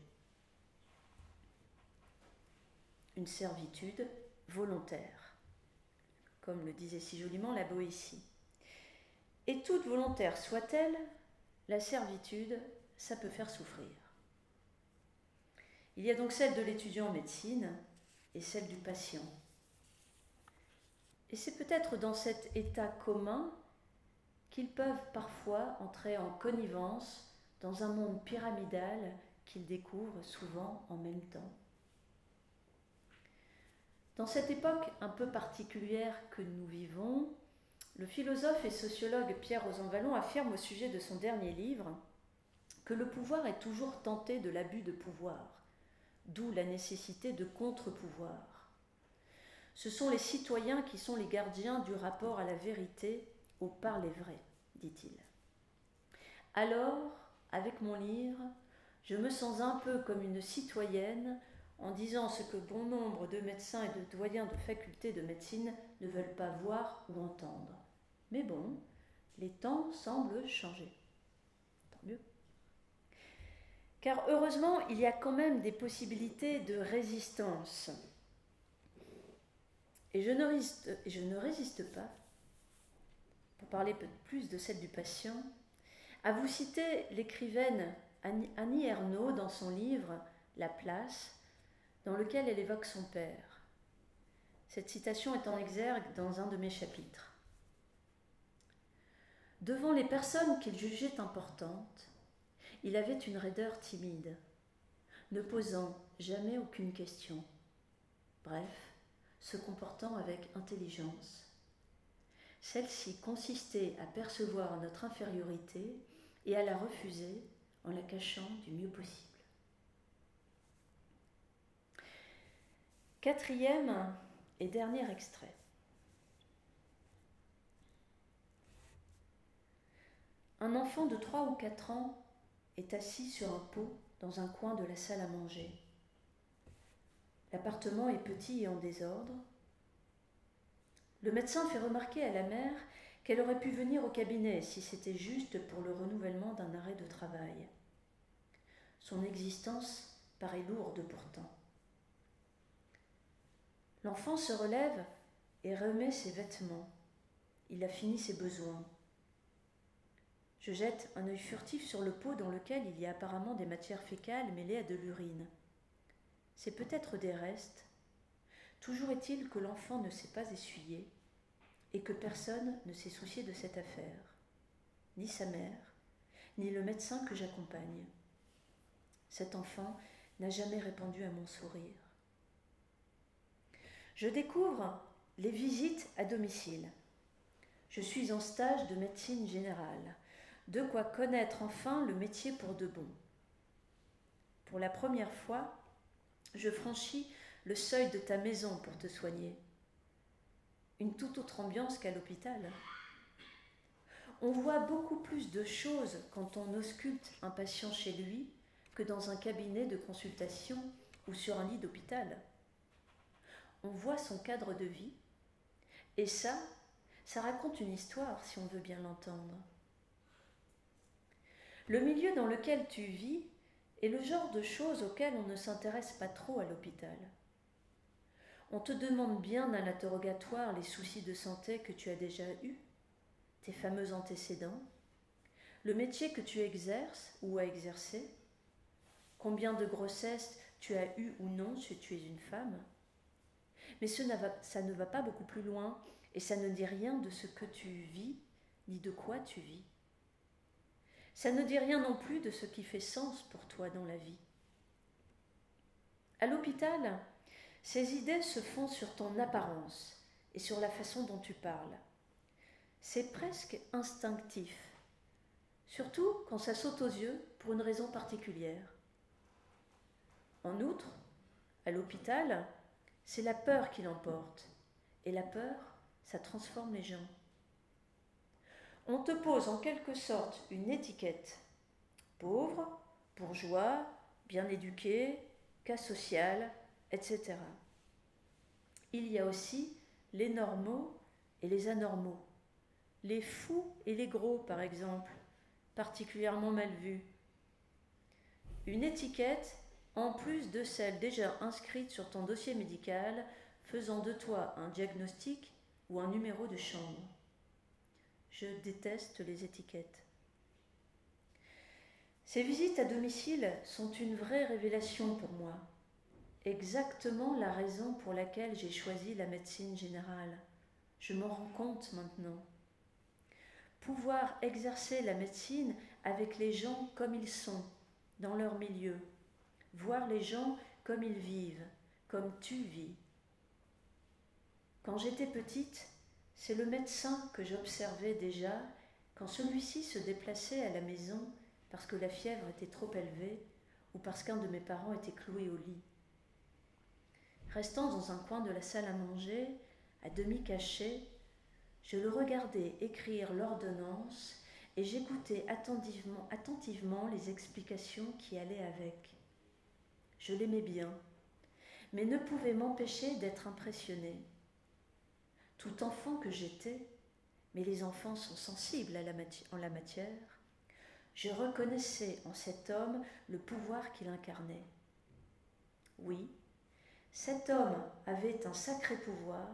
Une servitude volontaire comme le disait si joliment la Boétie. Et toute volontaire soit-elle, la servitude, ça peut faire souffrir. Il y a donc celle de l'étudiant en médecine et celle du patient. Et c'est peut-être dans cet état commun qu'ils peuvent parfois entrer en connivence dans un monde pyramidal qu'ils découvrent souvent en même temps. Dans cette époque un peu particulière que nous vivons, le philosophe et sociologue Pierre Rosanvallon affirme au sujet de son dernier livre que le pouvoir est toujours tenté de l'abus de pouvoir, d'où la nécessité de contre-pouvoir. Ce sont les citoyens qui sont les gardiens du rapport à la vérité, au parler vrai, dit-il. Alors, avec mon livre, je me sens un peu comme une citoyenne en disant ce que bon nombre de médecins et de doyens de facultés de médecine ne veulent pas voir ou entendre. Mais bon, les temps semblent changer. Tant mieux. Car heureusement, il y a quand même des possibilités de résistance. Et je ne résiste, pas, pour parler plus de celle du patient, à vous citer l'écrivaine Annie Ernaux dans son livre La place, dans lequel elle évoque son père. Cette citation est en exergue dans un de mes chapitres. Devant les personnes qu'il jugeait importantes, il avait une raideur timide, ne posant jamais aucune question. Bref, se comportant avec intelligence. Celle-ci consistait à percevoir notre infériorité et à la refuser en la cachant du mieux possible. Quatrième et dernier extrait. Un enfant de 3 ou 4 ans est assis sur un pot dans un coin de la salle à manger. L'appartement est petit et en désordre. Le médecin fait remarquer à la mère qu'elle aurait pu venir au cabinet si c'était juste pour le renouvellement d'un arrêt de travail. Son existence paraît lourde pourtant. L'enfant se relève et remet ses vêtements. Il a fini ses besoins. Je jette un œil furtif sur le pot dans lequel il y a apparemment des matières fécales mêlées à de l'urine. C'est peut-être des restes. Toujours est-il que l'enfant ne s'est pas essuyé et que personne ne s'est soucié de cette affaire, ni sa mère, ni le médecin que j'accompagne. Cet enfant n'a jamais répondu à mon sourire je découvre les visites à domicile. Je suis en stage de médecine générale, de quoi connaître enfin le métier pour de bon. Pour la première fois, je franchis le seuil de ta maison pour te soigner. Une toute autre ambiance qu'à l'hôpital. On voit beaucoup plus de choses quand on ausculte un patient chez lui que dans un cabinet de consultation ou sur un lit d'hôpital. On voit son cadre de vie. Et ça, ça raconte une histoire si on veut bien l'entendre. Le milieu dans lequel tu vis est le genre de choses auxquelles on ne s'intéresse pas trop à l'hôpital. On te demande bien à l'interrogatoire les soucis de santé que tu as déjà eus, tes fameux antécédents, le métier que tu exerces ou as exercé, combien de grossesses tu as eu ou non si tu es une femme. Mais ça ne va pas beaucoup plus loin et ça ne dit rien de ce que tu vis ni de quoi tu vis. Ça ne dit rien non plus de ce qui fait sens pour toi dans la vie. À l'hôpital, ces idées se font sur ton apparence et sur la façon dont tu parles. C'est presque instinctif, surtout quand ça saute aux yeux pour une raison particulière. En outre, à l'hôpital, c'est la peur qui l'emporte, et la peur, ça transforme les gens. On te pose en quelque sorte une étiquette. Pauvre, bourgeois, bien éduqué, cas social, etc. Il y a aussi les normaux et les anormaux, les fous et les gros par exemple, particulièrement mal vus. Une étiquette en plus de celle déjà inscrite sur ton dossier médical faisant de toi un diagnostic ou un numéro de chambre. Je déteste les étiquettes. Ces visites à domicile sont une vraie révélation pour moi exactement la raison pour laquelle j'ai choisi la médecine générale. Je m'en rends compte maintenant. Pouvoir exercer la médecine avec les gens comme ils sont, dans leur milieu, voir les gens comme ils vivent, comme tu vis. Quand j'étais petite, c'est le médecin que j'observais déjà quand celui-ci se déplaçait à la maison parce que la fièvre était trop élevée ou parce qu'un de mes parents était cloué au lit. Restant dans un coin de la salle à manger, à demi caché, je le regardais écrire l'ordonnance et j'écoutais attentivement, attentivement les explications qui allaient avec. Je l'aimais bien, mais ne pouvais m'empêcher d'être impressionné. Tout enfant que j'étais, mais les enfants sont sensibles en la matière, je reconnaissais en cet homme le pouvoir qu'il incarnait. Oui, cet homme avait un sacré pouvoir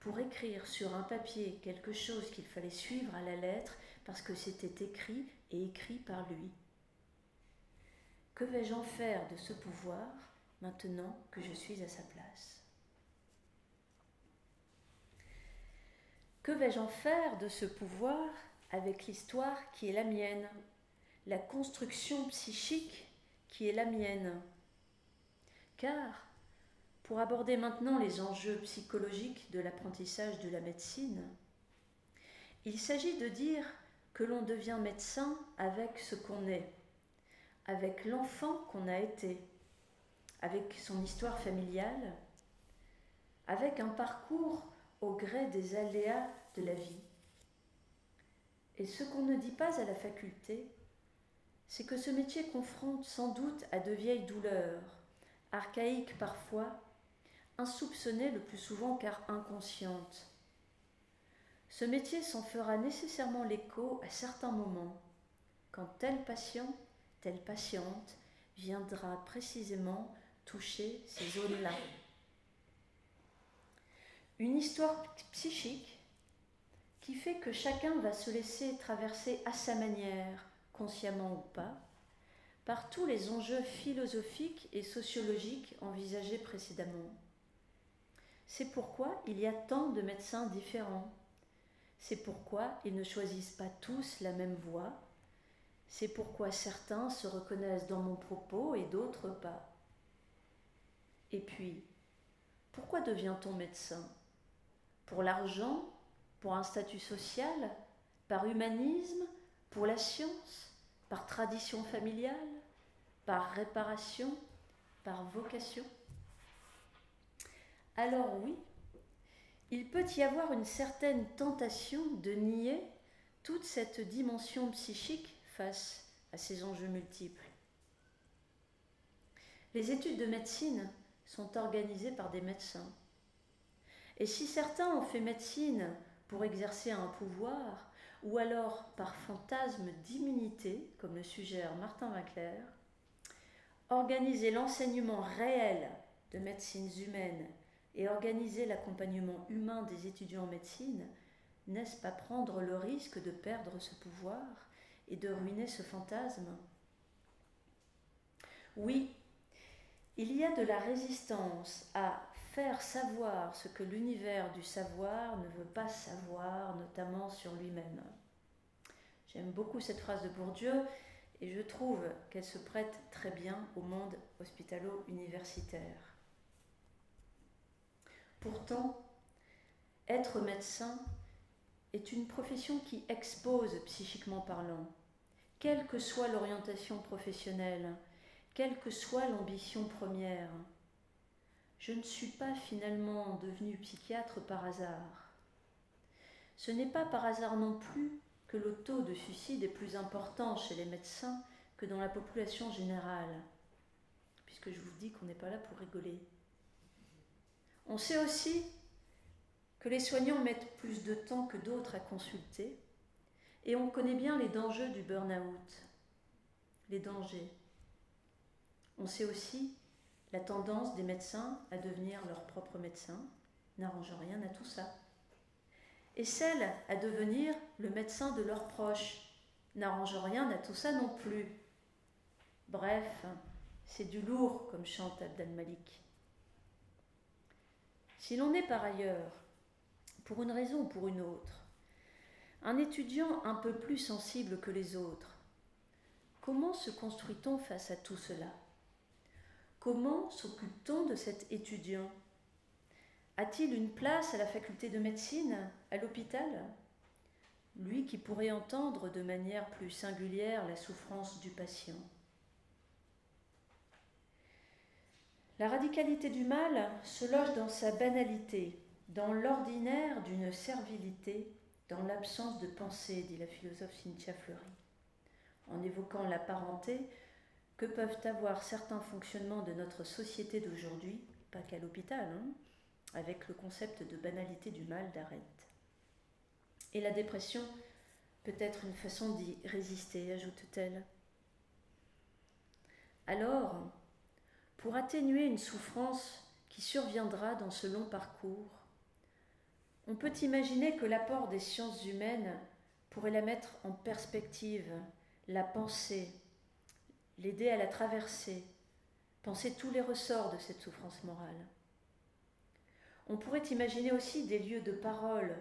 pour écrire sur un papier quelque chose qu'il fallait suivre à la lettre parce que c'était écrit et écrit par lui. Que vais-je en faire de ce pouvoir maintenant que je suis à sa place? Que vais-je en faire de ce pouvoir avec l'histoire qui est la mienne, la construction psychique qui est la mienne? Car pour aborder maintenant les enjeux psychologiques de l'apprentissage de la médecine, il s'agit de dire que l'on devient médecin avec ce qu'on est, avec l'enfant qu'on a été, avec son histoire familiale, avec un parcours au gré des aléas de la vie. Et ce qu'on ne dit pas à la faculté, c'est que ce métier confronte sans doute à de vieilles douleurs, archaïques parfois, insoupçonnée le plus souvent car inconsciente. Ce métier s'en fera nécessairement l'écho à certains moments, quand tel patient, telle patiente viendra précisément toucher ces zones-là. Une histoire psychique qui fait que chacun va se laisser traverser à sa manière, consciemment ou pas, par tous les enjeux philosophiques et sociologiques envisagés précédemment. C'est pourquoi il y a tant de médecins différents. C'est pourquoi ils ne choisissent pas tous la même voie. C'est pourquoi certains se reconnaissent dans mon propos et d'autres pas. Et puis, pourquoi devient-on médecin? Pour l'argent? Pour un statut social? Par humanisme? Pour la science? Par tradition familiale? Par réparation? Par vocation? Alors oui, il peut y avoir une certaine tentation de nier toute cette dimension psychique face à ces enjeux multiples. Les études de médecine sont organisées par des médecins. Et si certains ont fait médecine pour exercer un pouvoir, ou alors par fantasme d'immunité, comme le suggère Martin Winkler, organiser l'enseignement réel de médecines humaines et organiser l'accompagnement humain des étudiants en médecine, n'est-ce pas prendre le risque de perdre ce pouvoir et de ruiner ce fantasme Oui, il y a de la résistance à faire savoir ce que l'univers du savoir ne veut pas savoir, notamment sur lui-même. J'aime beaucoup cette phrase de Bourdieu et je trouve qu'elle se prête très bien au monde hospitalo-universitaire. Pourtant, être médecin est une profession qui expose psychiquement parlant, quelle que soit l'orientation professionnelle, quelle que soit l'ambition première. Je ne suis pas finalement devenue psychiatre par hasard. Ce n'est pas par hasard non plus que le taux de suicide est plus important chez les médecins que dans la population générale, puisque je vous dis qu'on n'est pas là pour rigoler. On sait aussi que les soignants mettent plus de temps que d'autres à consulter, et on connaît bien les dangers du burn-out, les dangers. On sait aussi la tendance des médecins à devenir leurs propres médecins, n'arrange rien à tout ça et celle à devenir le médecin de leurs proches. N'arrange rien à tout ça non plus. Bref, c'est du lourd, comme chante Abdel Malik. Si l'on est par ailleurs, pour une raison ou pour une autre, un étudiant un peu plus sensible que les autres, comment se construit-on face à tout cela? Comment s'occupe-t-on de cet étudiant? A-t-il une place à la faculté de médecine, à l'hôpital? Lui qui pourrait entendre de manière plus singulière la souffrance du patient. La radicalité du mal se loge dans sa banalité, dans l'ordinaire d'une servilité, dans l'absence de pensée, dit la philosophe Cynthia Fleury, en évoquant la parenté que peuvent avoir certains fonctionnements de notre société d'aujourd'hui, pas qu'à l'hôpital, hein, avec le concept de banalité du mal d'Arendt. Et la dépression peut être une façon d'y résister, ajoute-t-elle. Alors, pour atténuer une souffrance qui surviendra dans ce long parcours, on peut imaginer que l'apport des sciences humaines pourrait la mettre en perspective, la penser, l'aider à la traverser, penser tous les ressorts de cette souffrance morale. On pourrait imaginer aussi des lieux de parole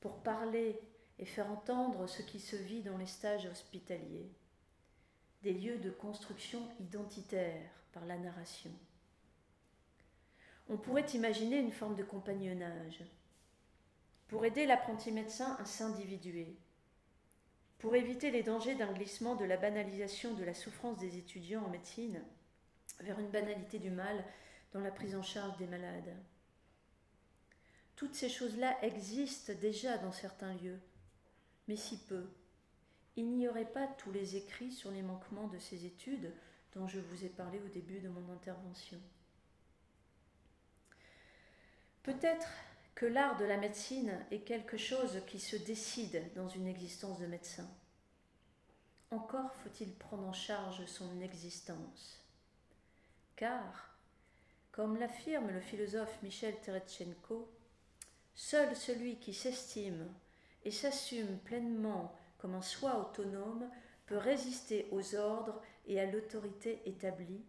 pour parler et faire entendre ce qui se vit dans les stages hospitaliers, des lieux de construction identitaire par la narration. On pourrait imaginer une forme de compagnonnage pour aider l'apprenti médecin à s'individuer, pour éviter les dangers d'un glissement de la banalisation de la souffrance des étudiants en médecine vers une banalité du mal dans la prise en charge des malades. Toutes ces choses-là existent déjà dans certains lieux, mais si peu. Il n'y aurait pas tous les écrits sur les manquements de ces études dont je vous ai parlé au début de mon intervention. Peut-être que l'art de la médecine est quelque chose qui se décide dans une existence de médecin. Encore faut-il prendre en charge son existence. Car, comme l'affirme le philosophe Michel Teretchenko, Seul celui qui s'estime et s'assume pleinement comme un soi autonome peut résister aux ordres et à l'autorité établie,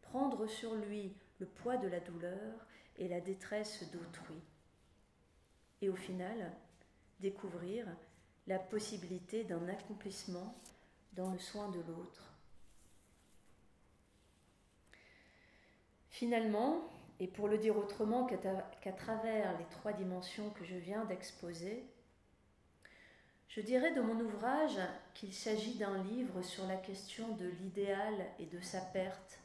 prendre sur lui le poids de la douleur et la détresse d'autrui. Et au final, découvrir la possibilité d'un accomplissement dans le soin de l'autre. Finalement, et pour le dire autrement qu'à travers les trois dimensions que je viens d'exposer, je dirais de mon ouvrage qu'il s'agit d'un livre sur la question de l'idéal et de sa perte,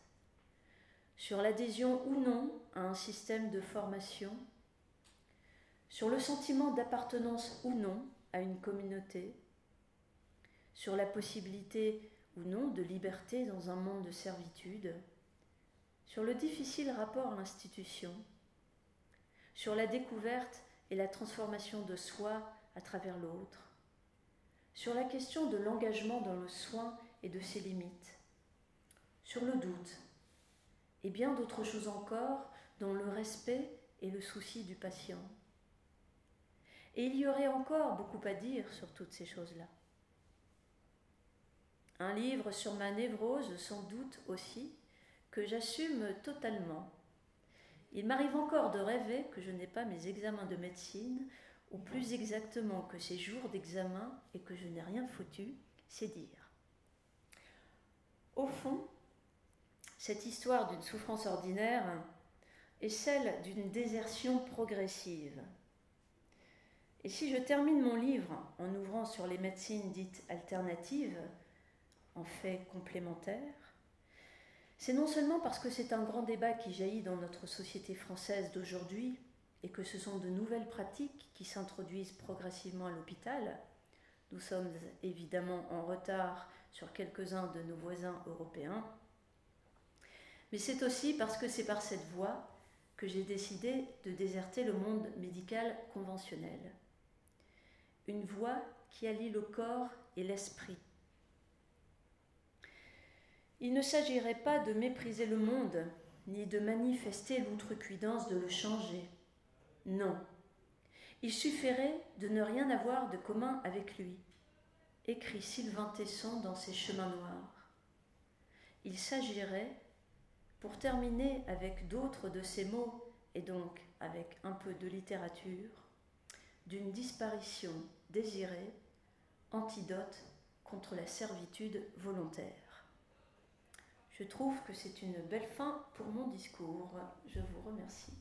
sur l'adhésion ou non à un système de formation, sur le sentiment d'appartenance ou non à une communauté, sur la possibilité ou non de liberté dans un monde de servitude, sur le difficile rapport à l'institution, sur la découverte et la transformation de soi à travers l'autre, sur la question de l'engagement dans le soin et de ses limites, sur le doute, et bien d'autres choses encore dont le respect et le souci du patient. Et il y aurait encore beaucoup à dire sur toutes ces choses-là. Un livre sur ma névrose, sans doute aussi, que j'assume totalement. Il m'arrive encore de rêver que je n'ai pas mes examens de médecine, ou plus exactement que ces jours d'examen, et que je n'ai rien foutu, c'est dire. Au fond, cette histoire d'une souffrance ordinaire est celle d'une désertion progressive. Et si je termine mon livre en ouvrant sur les médecines dites alternatives, en fait complémentaires, c'est non seulement parce que c'est un grand débat qui jaillit dans notre société française d'aujourd'hui et que ce sont de nouvelles pratiques qui s'introduisent progressivement à l'hôpital, nous sommes évidemment en retard sur quelques-uns de nos voisins européens, mais c'est aussi parce que c'est par cette voie que j'ai décidé de déserter le monde médical conventionnel. Une voie qui allie le corps et l'esprit. Il ne s'agirait pas de mépriser le monde, ni de manifester l'outrecuidance de le changer. Non. Il suffirait de ne rien avoir de commun avec lui, écrit Sylvain Tesson dans ses Chemins noirs. Il s'agirait pour terminer avec d'autres de ces mots, et donc avec un peu de littérature, d'une disparition désirée, antidote contre la servitude volontaire. Je trouve que c'est une belle fin pour mon discours. Je vous remercie.